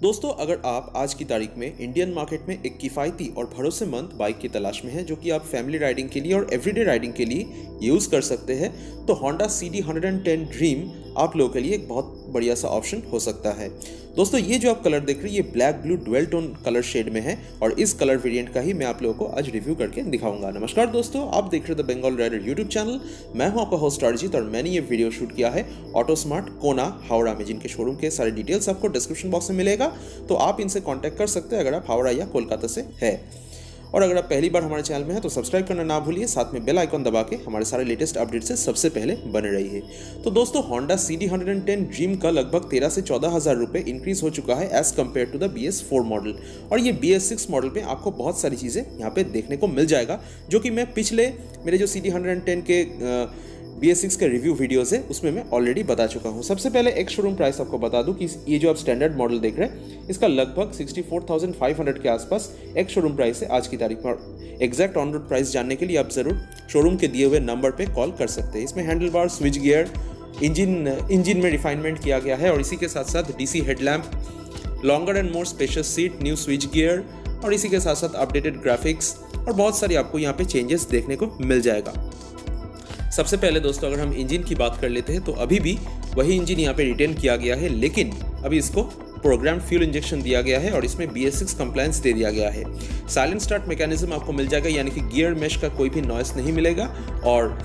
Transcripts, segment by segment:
दोस्तों, अगर आप आज की तारीख में इंडियन मार्केट में एक किफ़ायती और भरोसेमंद बाइक की तलाश में हैं, जो कि आप फैमिली राइडिंग के लिए और एवरीडे राइडिंग के लिए यूज़ कर सकते हैं तो Honda C D hundred and ten dream आप लोगों के लिए एक बहुत बढ़िया सा ऑप्शन हो सकता है। दोस्तों, ये जो आप कलर देख रहे हैं, ये black blue dual tone colour shade में है और इस कलर वेरिएंट का ही मैं आप लोगों को आज रिव्यू करके दिखाऊँगा। नमस्कार दोस्तों, आप देख रहे थे बंगाल राइडर यूट्यूब चैनल मैं हूँ आपका होस्ट अरिजीत और मैंने ये वीडियो शूट किया है ऑटो स्मार्ट कोना हावड़ा में, जिनके शोरूम के सारे डिटेल्स आपको डिस्क्रिप्शन बॉक्स में मिलेगा। तो आप इनसे कॉन्टैक्ट कर सकते हैं अगर आप हावड़ा या कोलकाता से है। और अगर आप पहली बार हमारे चैनल में हैं तो सब्सक्राइब करना ना भूलिए, साथ में बेल आइकॉन दबा के हमारे सारे लेटेस्ट अपडेट से सबसे पहले बने है तो दोस्तों होंडा सी डी ड्रीम का लगभग तेरह से चौदह हज़ार रुपये इंक्रीज हो चुका है as compare to the B S four model और ये बी एस सिक्स मॉडल में आपको बहुत सारी चीज़ें यहाँ पे देखने को मिल जाएगा, जो कि मैं पिछले, मेरे जो C D hundred and ten के बी एस सिक्स के रिव्यू वीडियोस है उसमें मैं ऑलरेडी बता चुका हूँ। सबसे पहले एक शोरूम प्राइस आपको बता दूँ कि ये जो आप स्टैंडर्ड मॉडल देख रहे हैं इसका लगभग 64,500 के आसपास एक शोरूम प्राइस है आज की तारीख में। एग्जैक्ट ऑन रोड प्राइस जानने के लिए आप ज़रूर शोरूम के दिए हुए नंबर पर कॉल कर सकते हैं। इसमें handle bar switch gear engine engine में रिफाइनमेंट किया गया है और इसी के साथ साथ DC headlamp longer and more spacious seat new switch gear और इसी के साथ साथ अपडेटेड ग्राफिक्स और बहुत सारी आपको यहाँ पे चेंजेस देखने को मिल जाएगा। सबसे पहले दोस्तों, अगर हम इंजन की बात कर लेते हैं तो अभी भी वही इंजन यहाँ पे रिटेन किया गया है, लेकिन अभी इसको प्रोग्राम फ्यूल इंजेक्शन दिया गया है और इसमें बी एस सिक्स कंप्लायंस दे दिया गया है। साइलेंट स्टार्ट मैकेनिज्म आपको मिल जाएगा, यानी कि गियर मेश का कोई भी नॉइस नहीं मिलेगा और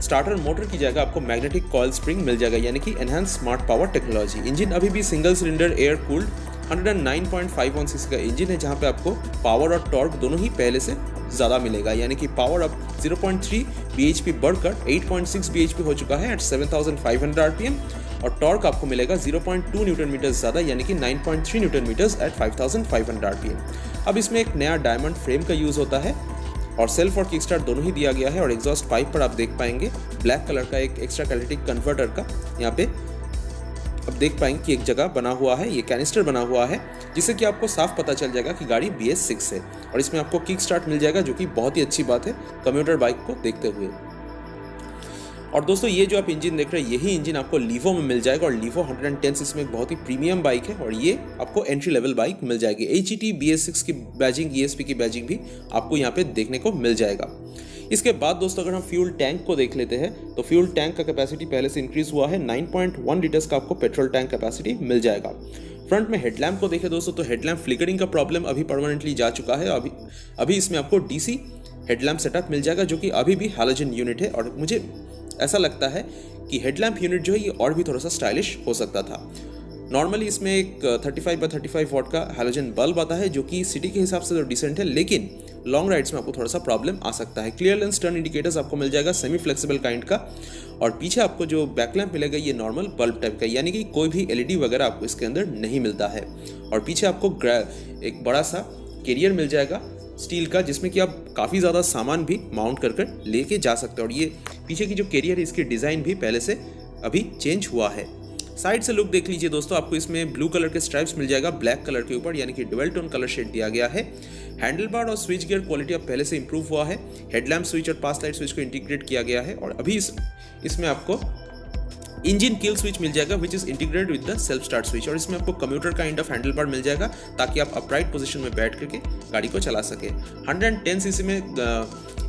स्टार्टर मोटर की जगह आपको मैग्नेटिक कॉयल स्प्रिंग मिल जाएगा, यानी कि enhanced smart power technology engine अभी भी single cylinder air cooled 109.51 CC का इंजन है जहाँ पे आपको पावर और टॉर्क दोनों ही पहले से ज़्यादा मिलेगा। यानी कि पावर अब 0.3 bhp बढ़कर 8.6 bhp हो चुका है एट 7500 आरपीएम और टॉर्क आपको मिलेगा 0.2 न्यूटन मीटर ज़्यादा, यानी कि 9.3 न्यूटन मीटर्स एट 5500 आरपीएम अब इसमें एक नया डायमंड फ्रेम का यूज़ होता है और सेल्फ और किक स्टार्ट दोनों ही दिया गया है और एग्जॉस्ट पाइप पर आप देख पाएँगे ब्लैक कलर का एक एक्स्ट्रा कैलेटिक कन्वर्टर का यहाँ पे अब देख पाएँगे कि एक जगह बना हुआ है, ये कैनिस्टर बना हुआ है, जिससे कि आपको साफ़ पता चल जाएगा कि गाड़ी बी एस सिक्स है। और इसमें आपको किक स्टार्ट मिल जाएगा, जो कि बहुत ही अच्छी बात है कम्यूटर बाइक को देखते हुए। और दोस्तों, ये जो आप इंजन देख रहे हैं, यही इंजन आपको लीवो में मिल जाएगा और लीवो 110 इसमें एक बहुत ही प्रीमियम बाइक है और ये आपको एंट्री लेवल बाइक मिल जाएगी। H E T B S six की बैजिंग ई एस पी की बैजिंग भी आपको यहाँ पे देखने को मिल जाएगा। इसके बाद दोस्तों, अगर हम फ्यूल टैंक को देख लेते हैं तो फ्यूल टैंक का कैपेसिटी पहले से इंक्रीज हुआ है। 9.1 लीटर्स का आपको पेट्रोल टैंक कैपेसिटी मिल जाएगा। फ्रंट में हेडलैम्प को देखें दोस्तों तो हेडलैम्प फ्लिकरिंग का प्रॉब्लम अभी परमानेंटली जा चुका है। अभी अभी इसमें आपको डीसी हेडलैम्प सेटअप मिल जाएगा, जो कि अभी भी हेलोजन यूनिट है। और मुझे ऐसा लगता है कि हेडलैम्प यूनिट जो है, ये और भी थोड़ा सा स्टाइलिश हो सकता था। नॉर्मली इसमें एक 35 बाई 35 वॉट का हेलोजन बल्ब आता है, जो कि सिटी के हिसाब से तो डिसेंट है, लेकिन लॉन्ग राइड्स में आपको थोड़ा सा प्रॉब्लम आ सकता है। क्लियर लेंस टर्न इंडिकेटर्स आपको मिल जाएगा सेमी फ्लेक्सिबल काइंड का, और पीछे आपको जो बैकलैम्प मिलेगा, ये नॉर्मल बल्ब टाइप का, यानी कि कोई भी एलईडी वगैरह आपको इसके अंदर नहीं मिलता है। और पीछे आपको एक बड़ा सा कैरियर मिल जाएगा स्टील का, जिसमें कि आप काफ़ी ज़्यादा सामान भी माउंट कर कर लेके जा सकते हैं। और ये पीछे की जो कैरियर है, इसकी डिज़ाइन भी पहले से अभी चेंज हुआ है। साइड से लुक देख लीजिए दोस्तों, आपको इसमें ब्लू कलर के स्ट्राइप्स मिल जाएगा ब्लैक कलर के ऊपर, यानी कि डुवेल टोन कलर शेड दिया गया है। हैंडल बार और स्विच गियर क्वालिटी अब पहले से इंप्रूव हुआ है। हेडलैम्प स्विच और पास लाइट स्विच को इंटीग्रेट किया गया है और अभी इस, इसमें आपको इंजन किल स्विच मिल जाएगा which is integrated with the self start switch और इसमें आपको computer kind of handle bar मिल जाएगा, ताकि आप अपराइट पोजीशन में बैठ करके गाड़ी को चला सके। 110 सीसी में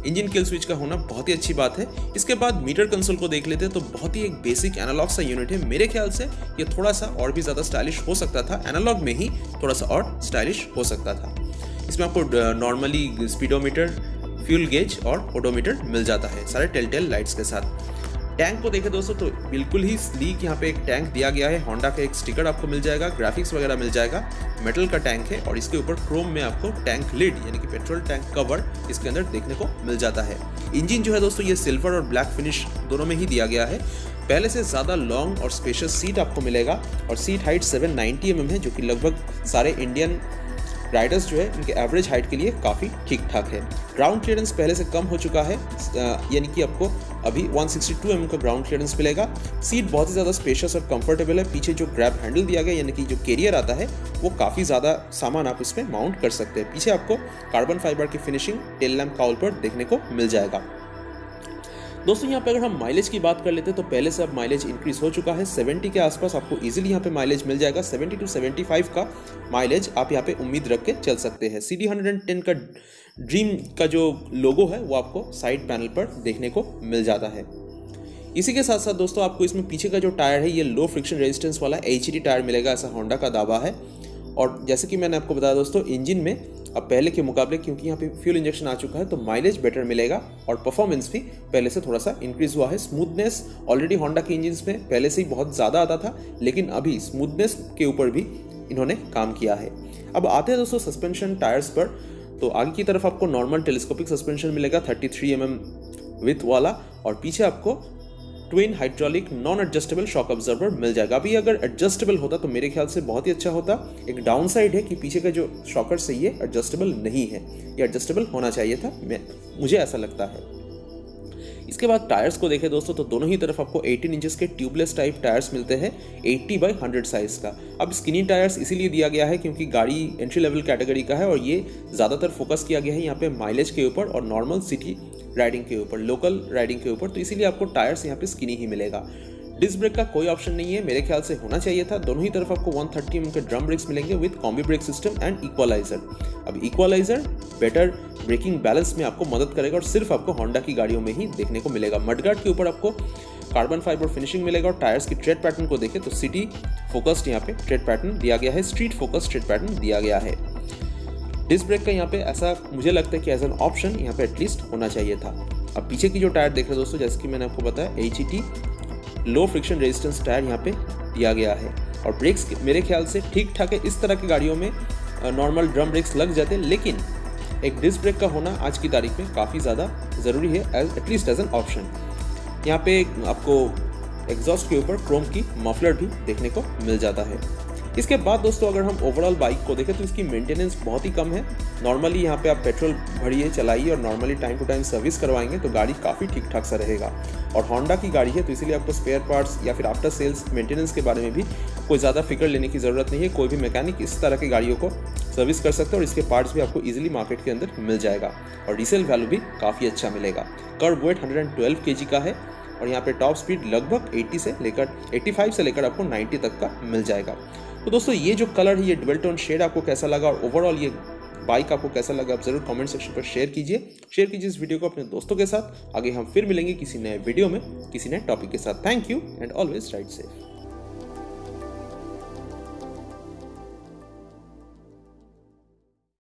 इंजन किल स्विच का होना बहुत ही अच्छी बात है। इसके बाद मीटर कंसोल को देख लेते हैं तो बहुत ही एक बेसिक एनालॉग सा यूनिट है। मेरे ख्याल से ये थोड़ा सा और भी ज़्यादा स्टाइलिश हो सकता था। एनालॉग में ही थोड़ा सा और स्टाइलिश हो सकता था। इसमें आपको नॉर्मली स्पीडोमीटर फ्यूल गेज और ऑडोमीटर मिल जाता है। सारे टेल टेल लाइट्स के साथ। टैंक को देखें दोस्तों तो बिल्कुल ही स्लीक यहाँ पे एक टैंक दिया गया है। होंडा का एक स्टिकर आपको मिल जाएगा ग्राफिक्स वगैरह मिल जाएगा। मेटल का टैंक है और इसके ऊपर क्रोम में आपको टैंक लिड यानी कि पेट्रोल टैंक कवर इसके अंदर देखने को मिल जाता है। इंजन जो है दोस्तों, ये सिल्वर और ब्लैक फिनिश दोनों में ही दिया गया है। पहले से ज़्यादा लॉन्ग और स्पेशियस सीट आपको मिलेगा और सीट हाइट 790 एम है, जो कि लगभग सारे इंडियन राइडर्स जो है, इनके एवरेज हाइट के लिए काफ़ी ठीक ठाक है। ग्राउंड क्लियरेंस पहले से कम हो चुका है यानी कि आपको अभी 162 सिक्सटी mm का ग्राउंड क्लियरेंस मिलेगा। सीट बहुत ही ज़्यादा स्पेशस और कंफर्टेबल है। पीछे जो ग्रैब हैंडल दिया गया, यानी कि जो कैरियर आता है, वो काफ़ी ज़्यादा सामान आप इसमें माउंट कर सकते हैं। पीछे आपको कार्बन फाइबर की फिनिशिंग टेल लैम्प काउल पर देखने को मिल जाएगा। दोस्तों, यहाँ पे अगर हम माइलेज की बात कर लेते हैं तो पहले से अब माइलेज इंक्रीज हो चुका है। 70 के आसपास आपको इजीली यहाँ पे माइलेज मिल जाएगा। 70 टू 75 का माइलेज आप यहाँ पे उम्मीद रख के चल सकते हैं। सी डी का ड्रीम का जो लोगो है, वो आपको साइड पैनल पर देखने को मिल जाता है। इसी के साथ साथ दोस्तों, आपको इसमें पीछे का जो टायर है, ये लो फ्रिक्शन रेजिस्टेंस वाला एच टायर मिलेगा। ऐसा होंडा का दावा है। और जैसे कि मैंने आपको बताया दोस्तों इंजन में अब पहले के मुकाबले, क्योंकि यहाँ पे फ्यूल इंजेक्शन आ चुका है तो माइलेज बेटर मिलेगा और परफॉर्मेंस भी पहले से थोड़ा सा इंक्रीज हुआ है। स्मूथनेस ऑलरेडी होंडा के इंजन में पहले से ही बहुत ज़्यादा आता था, लेकिन अभी स्मूथनेस के ऊपर भी इन्होंने काम किया है। अब आते हैं दोस्तों सस्पेंशन टायर्स पर तो आगे की तरफ़ आपको नॉर्मल टेलीस्कोपिक सस्पेंशन मिलेगा 33 थ्री mm विथ वाला, और पीछे आपको twin hydraulic non adjustable shock observer मिल जाएगा। अभी अगर एडजस्टेबल होता तो मेरे ख्याल से बहुत ही अच्छा होता। एक डाउन साइड है कि पीछे का जो शॉकर से ये एडजस्टेबल नहीं है। ये एडजस्टेबल होना चाहिए था। मैं मुझे ऐसा लगता है। इसके बाद टायर्स को देखें दोस्तों तो दोनों ही तरफ़ आपको 18 इंचेस के ट्यूबलेस टाइप टायर्स मिलते हैं 80 बाई 100 साइज़ का। अब स्किनी टायर्स इसीलिए दिया गया है क्योंकि गाड़ी एंट्री लेवल कैटेगरी का है और ये ज़्यादातर फोकस किया गया है यहाँ पे माइलेज के ऊपर और नॉर्मल सिटी राइडिंग के ऊपर लोकल राइडिंग के ऊपर। तो इसीलिए आपको टायर्स यहाँ पे स्किनी ही मिलेगा। डिस्क ब्रेक का कोई ऑप्शन नहीं है, मेरे ख्याल से होना चाहिए था। दोनों ही तरफ़ आपको 130 थर्टी के ड्रम ब्रेक्स मिलेंगे with combi brake system and equaliser अब इक्वलाइजर बेटर ब्रेकिंग बैलेंस में आपको मदद करेगा और सिर्फ़ आपको होंडा की गाड़ियों में ही देखने को मिलेगा। मडगार्ड के ऊपर आपको कार्बन फाइबर फिनिशिंग मिलेगा और टायर्स की ट्रेड पैटर्न को देखें तो सिटी फोकस्ड यहाँ पे ट्रेड पैटर्न दिया गया है स्ट्रीट फोकस ट्रेड पैटर्न दिया गया है। डिस्क ब्रेक का यहाँ पे ऐसा मुझे लगता है कि एज एन ऑप्शन यहाँ पे एटलीस्ट होना चाहिए था। अब पीछे की जो टायर देख रहे दोस्तों, जैसे कि मैंने आपको बताया H low friction resistance tyre यहाँ पे दिया गया है। और ब्रेक्स मेरे ख्याल से ठीक ठाक है, इस तरह की गाड़ियों में नॉर्मल ड्रम ब्रेक्स लग जाते हैं, लेकिन एक डिस्क ब्रेक का होना आज की तारीख में काफ़ी ज़्यादा ज़रूरी है एटलीस्ट एज एन ऑप्शन यहाँ पे आपको एग्जॉस्ट के ऊपर क्रोम की मफलर भी देखने को मिल जाता है। इसके बाद दोस्तों, अगर हम ओवरऑल बाइक को देखें तो इसकी मेंटेनेंस बहुत ही कम है। नॉर्मली यहाँ पे आप पेट्रोल भरिए, चलाइए और normally time to time service करवाएँगे तो गाड़ी काफ़ी ठीक ठाक सा रहेगा। और होंडा की गाड़ी है तो इसीलिए आपको स्पेयर पार्ट्स या फिर आफ्टर सेल्स मेंटेनेंस के बारे में भी कोई ज़्यादा फ़िक्र लेने की ज़रूरत नहीं है। कोई भी मैकेनिक इस तरह की गाड़ियों को सर्विस कर सकते हैं और इसके पार्ट्स भी आपको इजीली मार्केट के अंदर मिल जाएगा। और रीसेल वैल्यू भी काफ़ी अच्छा मिलेगा। कर्व वेट 112 केजी का है और यहाँ पे टॉप स्पीड लगभग 80 से लेकर 85 से लेकर आपको 90 तक का मिल जाएगा। तो दोस्तों, ये जो कलर है, ये डबल टोन शेड आपको कैसा लगा? और ओवरऑल ये बाइक आपको कैसा लगा? आप ज़रूर कमेंट सेक्शन पर शेयर कीजिए। शेयर कीजिए इस वीडियो को अपने दोस्तों के साथ। आगे हम फिर मिलेंगे किसी नए वीडियो में, किसी नए टॉपिक के साथ। Thank you and always ride safe